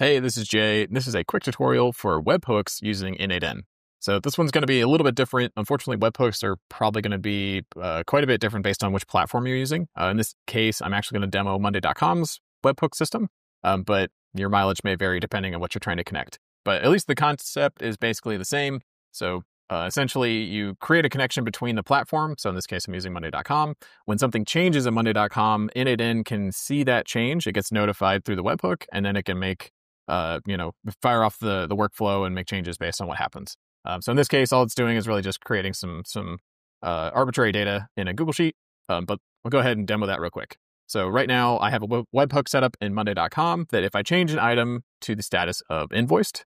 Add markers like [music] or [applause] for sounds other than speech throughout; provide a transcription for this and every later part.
Hey, this is Jay. This is a quick tutorial for webhooks using N8N. So this one's going to be a little bit different. Unfortunately, webhooks are probably going to be uh, quite a bit different based on which platform you're using. Uh, in this case, I'm actually going to demo Monday.com's webhook system, um, but your mileage may vary depending on what you're trying to connect. But at least the concept is basically the same. So uh, essentially, you create a connection between the platform. So in this case, I'm using Monday.com. When something changes in Monday.com, N8N can see that change. It gets notified through the webhook, and then it can make uh, you know, fire off the the workflow and make changes based on what happens. Um, so in this case, all it's doing is really just creating some some uh, arbitrary data in a Google Sheet. Um, but we'll go ahead and demo that real quick. So right now, I have a webhook set up in Monday.com that if I change an item to the status of invoiced,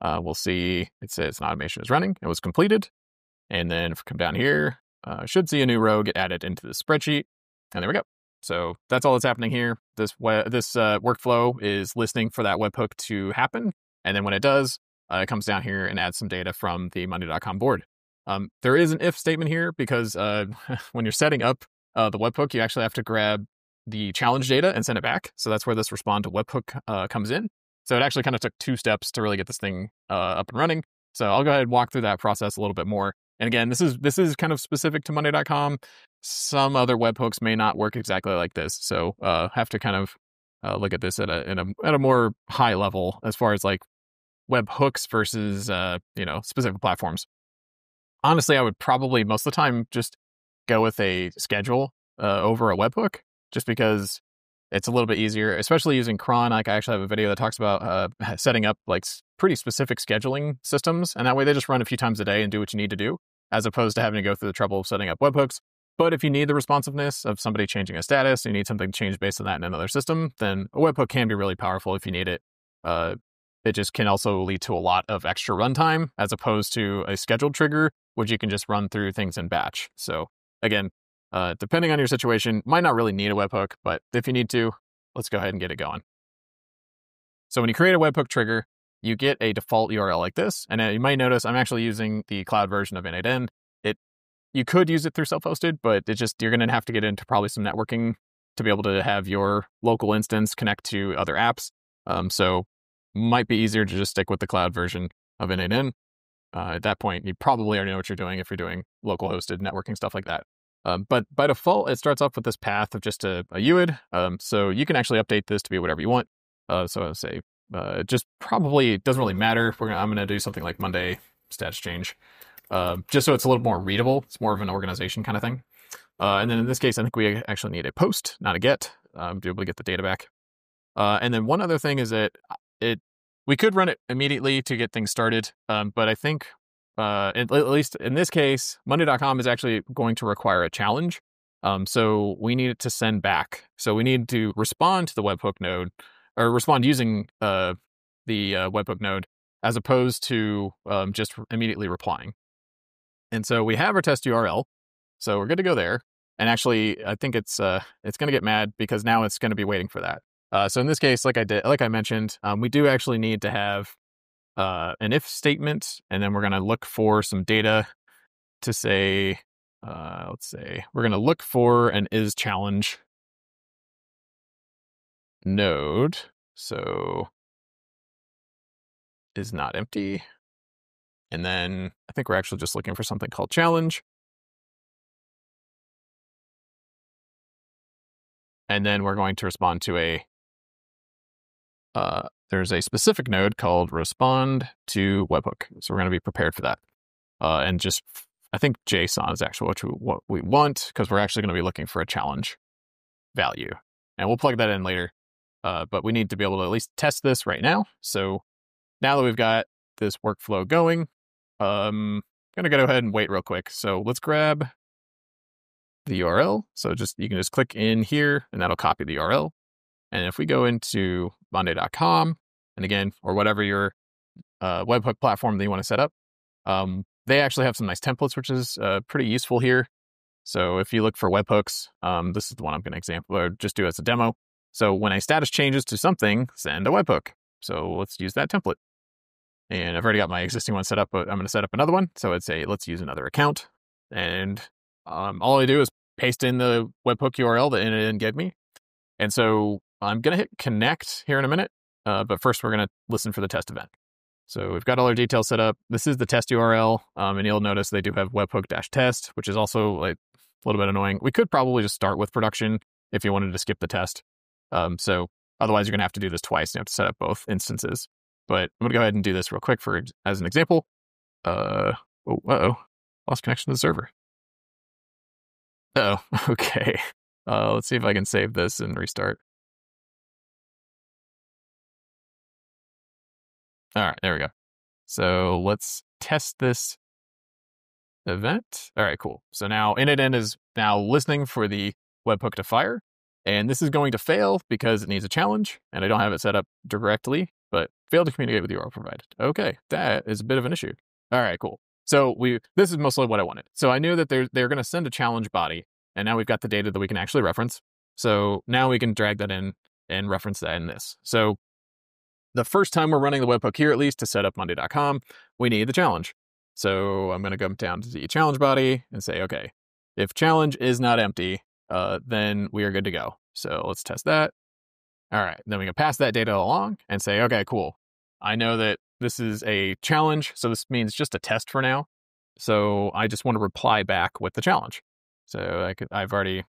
uh, we'll see it says an automation is running. It was completed. And then if we come down here, uh, should see a new row get added into the spreadsheet. And there we go. So that's all that's happening here. This we- this uh, workflow is listening for that webhook to happen, and then when it does, uh, it comes down here and adds some data from the Monday.com board. Um, there is an if statement here because uh, [laughs] when you're setting up uh, the webhook, you actually have to grab the challenge data and send it back. So that's where this respond to webhook uh, comes in. So it actually kind of took two steps to really get this thing uh, up and running. So I'll go ahead and walk through that process a little bit more. And again, this is this is kind of specific to Monday.com. Some other webhooks may not work exactly like this, so uh, have to kind of uh, look at this at a, a at a more high level as far as like web hooks versus uh, you know specific platforms. Honestly, I would probably most of the time just go with a schedule uh, over a webhook, just because it's a little bit easier, especially using cron. Like I actually have a video that talks about uh, [laughs] setting up like pretty specific scheduling systems, and that way they just run a few times a day and do what you need to do, as opposed to having to go through the trouble of setting up webhooks. But if you need the responsiveness of somebody changing a status, you need something changed based on that in another system, then a webhook can be really powerful if you need it. Uh, it just can also lead to a lot of extra runtime as opposed to a scheduled trigger, which you can just run through things in batch. So again, uh, depending on your situation, might not really need a webhook, but if you need to, let's go ahead and get it going. So when you create a webhook trigger, you get a default URL like this. And uh, you might notice I'm actually using the cloud version of N8N. It you could use it through self-hosted, but it just you're going to have to get into probably some networking to be able to have your local instance connect to other apps. Um, so might be easier to just stick with the cloud version of N8N. Uh, at that point, you probably already know what you're doing if you're doing local hosted networking stuff like that. Um, but by default, it starts off with this path of just a, a UID. Um, so you can actually update this to be whatever you want. Uh, so I'll say, uh, just probably doesn't really matter. We're gonna, I'm going to do something like Monday status change, uh, just so it's a little more readable. It's more of an organization kind of thing. Uh, and then in this case, I think we actually need a post, not a get, um, to be able to get the data back. Uh, and then one other thing is that it we could run it immediately to get things started, um, but I think uh, at, at, least in this case, Monday.com is actually going to require a challenge. Um, so we need it to send back. So we need to respond to the webhook node or respond using uh, the uh, webhook node as opposed to um, just immediately replying. And so we have our test URL. So we're good to go there. And actually, I think it's uh, it's going to get mad because now it's going to be waiting for that. Uh, so in this case, like I did, like I mentioned, um, we do actually need to have uh, an if statement, and then we're going to look for some data to say, uh, let's say, we're going to look for an is challenge node. So is not empty. And then I think we're actually just looking for something called challenge. And then we're going to respond to a uh, there's a specific node called respond to webhook. So we're going to be prepared for that. Uh, and just, I think JSON is actually what we, what we want because we're actually going to be looking for a challenge value. And we'll plug that in later. Uh, but we need to be able to at least test this right now. So now that we've got this workflow going, um, I'm going to go ahead and wait real quick. So let's grab the URL. So just you can just click in here and that'll copy the URL. And if we go into monday.com, and again, or whatever your uh, webhook platform that you want to set up, um, they actually have some nice templates, which is uh, pretty useful here. So if you look for webhooks, um, this is the one I'm going to example or just do as a demo. So when a status changes to something, send a webhook. So let's use that template. And I've already got my existing one set up, but I'm going to set up another one. So I'd say let's use another account. And um, all I do is paste in the webhook URL that N8N gave me. And so I'm going to hit connect here in a minute. Uh, but first, we're going to listen for the test event. So we've got all our details set up. This is the test URL, um, and you'll notice they do have webhook-test, which is also like a little bit annoying. We could probably just start with production if you wanted to skip the test. Um, so otherwise, you're going to have to do this twice. You have to set up both instances. But I'm going to go ahead and do this real quick for as an example. Uh, oh, oh, lost connection to the server. Oh, [laughs] okay. Uh, let's see if I can save this and restart. All right, there we go. So let's test this event. All right, cool. So now N8N is now listening for the webhook to fire. And this is going to fail because it needs a challenge and I don't have it set up directly, but failed to communicate with the URL provided. Okay, that is a bit of an issue. All right, cool. So we this is mostly what I wanted. So I knew that they're they're going to send a challenge body, and now we've got the data that we can actually reference. So now we can drag that in and reference that in this. So the first time we're running the webhook here, at least to set up Monday.com, we need the challenge. So I'm going to go down to the challenge body and say, okay, if challenge is not empty, uh, then we are good to go. So let's test that. All right. Then we can pass that data along and say, okay, cool. I know that this is a challenge. So this means just a test for now. So I just want to reply back with the challenge. So I could, I've already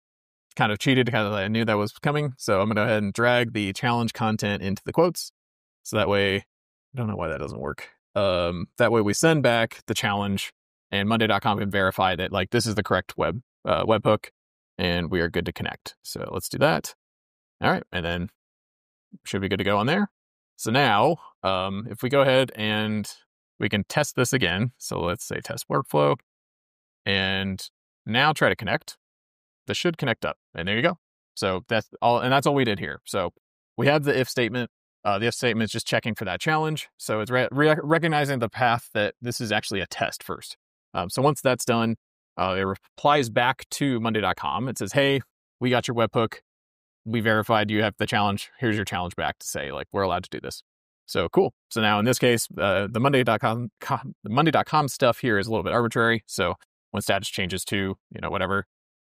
kind of cheated because I knew that was coming. So I'm going to go ahead and drag the challenge content into the quotes. So that way, I don't know why that doesn't work. Um, that way we send back the challenge and Monday.com can verify that like this is the correct web uh, webhook and we are good to connect. So let's do that. All right. And then should be good to go on there. So now, um, if we go ahead and we can test this again. So let's say test workflow and now try to connect. This should connect up and there you go. So that's all. And that's all we did here. So we have the if statement. Uh, the if statement is just checking for that challenge. So it's re- re- recognizing the path that this is actually a test first. Um, so once that's done, uh, it replies back to Monday.com. It says, "Hey, we got your webhook. We verified you have the challenge. Here's your challenge back to say like we're allowed to do this." So cool. So now in this case, uh, the Monday.com the Monday.com stuff here is a little bit arbitrary. So when status changes to you know whatever,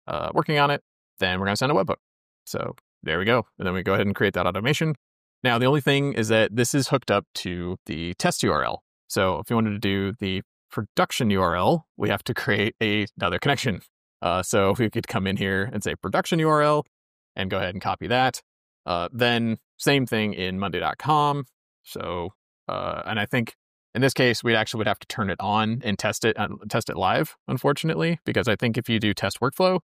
uh, working on it, then we're gonna send a webhook. So there we go. And then we go ahead and create that automation. Now the only thing is that this is hooked up to the test URL. So if you wanted to do the production URL, we have to create a, another connection. Uh, so if we could come in here and say production URL and go ahead and copy that. Uh, then same thing in monday.com. So, uh, and I think in this case, we actually would have to turn it on and test it, uh, test it live, unfortunately, because I think if you do test workflow,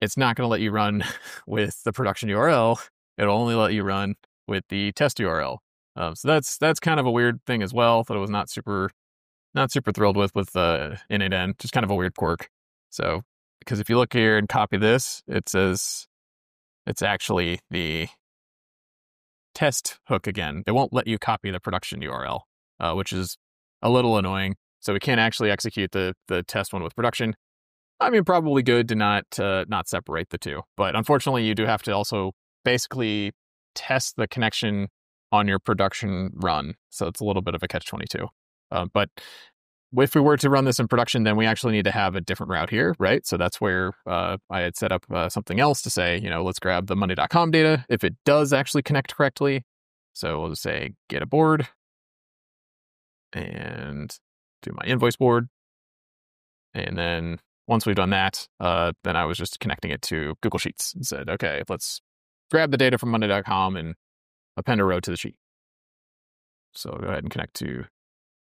it's not going to let you run [laughs] with the production URL. It'll only let you run with the test URL. Um, so that's that's kind of a weird thing as well that I was not super not super thrilled with with uh, N8N. Just kind of a weird quirk. So because if you look here and copy this, it says it's actually the test hook again. It won't let you copy the production URL, uh, which is a little annoying. So we can't actually execute the the test one with production. I mean, probably good to not uh, not separate the two, but unfortunately, you do have to also basically test the connection on your production run. So it's a little bit of a catch twenty two. Uh, but if we were to run this in production, then we actually need to have a different route here, right? So that's where uh, I had set up uh, something else to say, you know, let's grab the Monday.com data if it does actually connect correctly. So we'll just say get a board and do my invoice board. And then once we've done that, uh, then I was just connecting it to Google Sheets and said, okay, let's grab the data from Monday.com and append a row to the sheet. So go ahead and connect to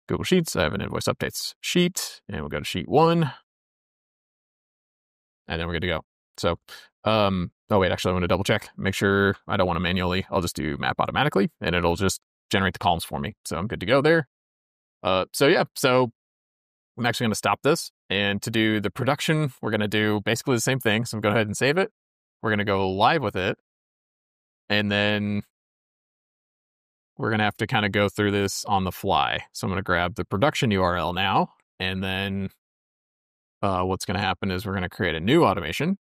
Google Sheets. I have an invoice updates sheet, and we'll go to sheet one, and then we're good to go. So, um, oh wait, actually, I want to double check, make sure I don't want to manually. I'll just do map automatically, and it'll just generate the columns for me. So I'm good to go there. Uh, so yeah, so I'm actually going to stop this, and to do the production, we're going to do basically the same thing. So I'm going to go ahead and save it. We're going to go live with it, and then we're going to have to kind of go through this on the fly. So I'm going to grab the production URL now. And then uh, what's going to happen is we're going to create a new automation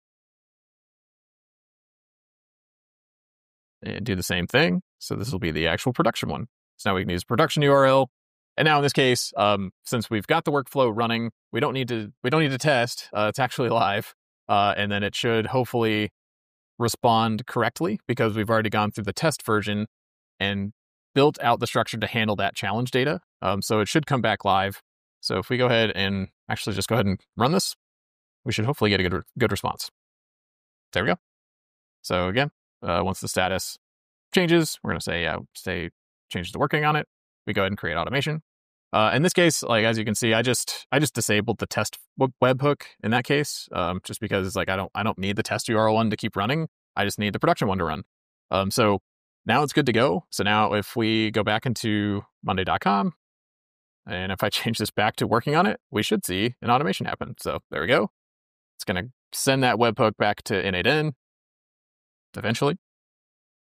and do the same thing. So this will be the actual production one. So now we can use production URL. And now in this case, um, since we've got the workflow running, we don't need to we don't need to test. Uh, it's actually [laughs] live, uh, and then it should hopefully respond correctly because we've already gone through the test version and built out the structure to handle that challenge data. Um, so it should come back live. So if we go ahead and actually just go ahead and run this, we should hopefully get a good, good response. There we go. So again, uh, once the status changes, we're going to say, yeah, say changes to working on it. We go ahead and create automation. Uh, in this case, like as you can see, I just I just disabled the test webhook in that case, um, just because it's like I don't I don't need the test URL one to keep running. I just need the production one to run. Um, so now it's good to go. So now if we go back into Monday.com, and if I [laughs] change this back to working on it, we should see an automation happen. So there we go. It's going to send that webhook back to N8N eventually,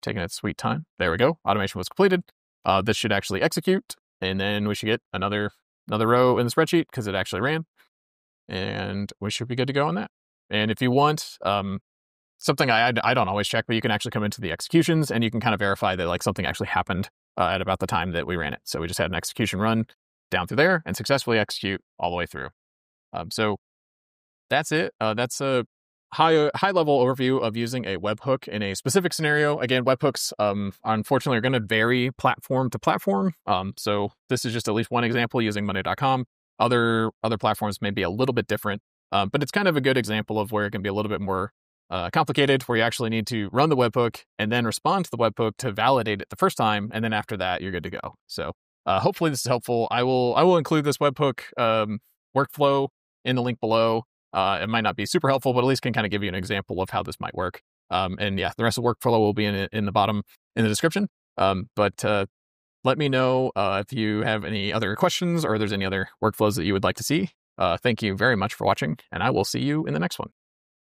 taking its sweet time. There we go. Automation was completed. Uh, this should actually execute, and then we should get another another row in the spreadsheet because it actually ran, and we should be good to go on that. And if you want um, something I I don't always check, but you can actually come into the executions and you can kind of verify that like something actually happened uh, at about the time that we ran it. So we just had an execution run down through there and successfully execute all the way through. Um, so that's it. Uh, that's a high uh, high level overview of using a webhook in a specific scenario. Again, webhooks um, unfortunately are going to vary platform to platform. Um, so this is just at least one example using Monday.com. Other other platforms may be a little bit different, um, but it's kind of a good example of where it can be a little bit more uh, complicated, where you actually need to run the webhook and then respond to the webhook to validate it the first time, and then after that you're good to go. So uh, hopefully this is helpful. I will I will include this webhook um, workflow in the link below. Uh, it might not be super helpful, but at least can kind of give you an example of how this might work. Um, and yeah, the rest of the workflow will be in in the bottom in the description. Um, but uh, let me know uh, if you have any other questions or there's any other workflows that you would like to see. Uh, thank you very much for watching, and I will see you in the next one.